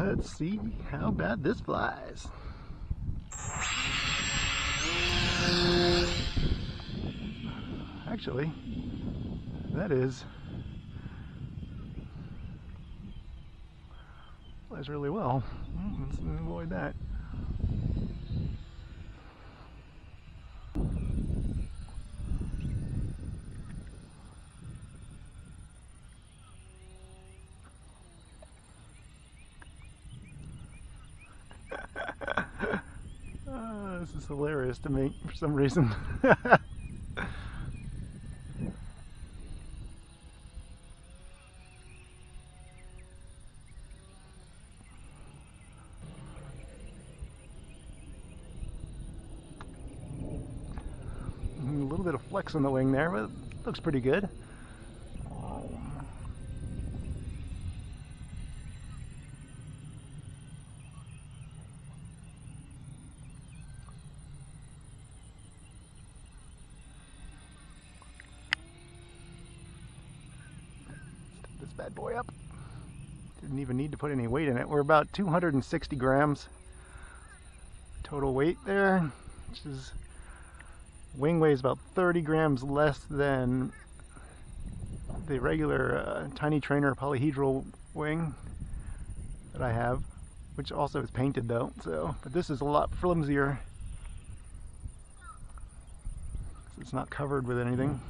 Let's see how bad this flies. Actually, that is flies really well. Mm, let's avoid that. This is hilarious to me for some reason. A little bit of flex on the wing there, but looks pretty good. Step this bad boy up. Didn't even need to put any weight in it. We're about 260 grams total weight there, which is wing weighs about 30 grams less than the regular uh, tiny trainer polyhedral wing that I have, which also is painted though. So, but this is a lot flimsier. It's not covered with anything.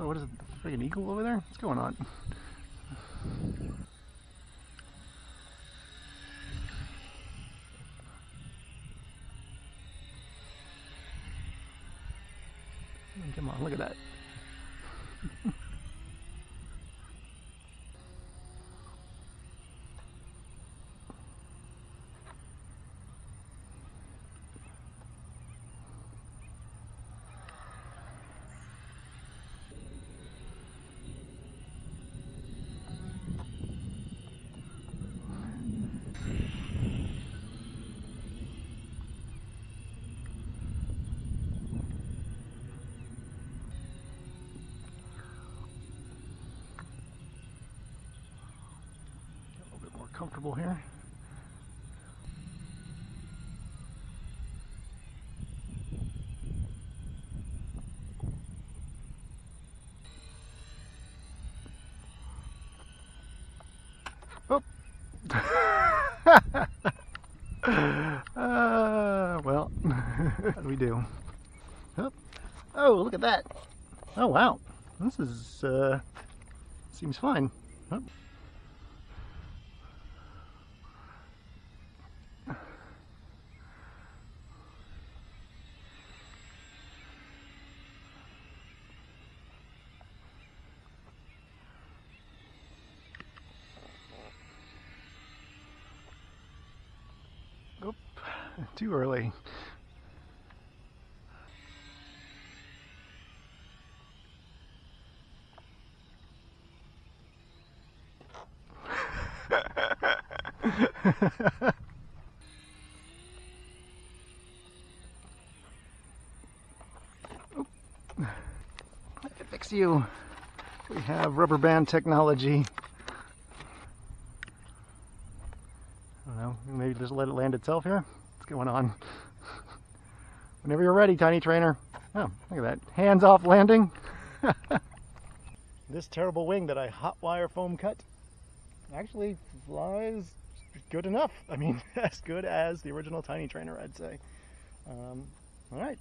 Oh, what is it? The friggin' eagle over there? What's going on? Come on, look at that. Comfortable here. Oh. uh, well, we do? Oh. oh, look at that. Oh, wow. This is, uh, seems fine. Oh. too early. Oop. Fix you. We have rubber band technology. I don't know, maybe just let it land itself here. What's going on? Whenever you're ready, tiny trainer. Oh, look at that. Hands off landing. this terrible wing that I hot wire foam cut actually flies good enough. I mean, as good as the original tiny trainer, I'd say. Um, all right.